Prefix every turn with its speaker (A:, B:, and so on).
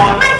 A: Bye.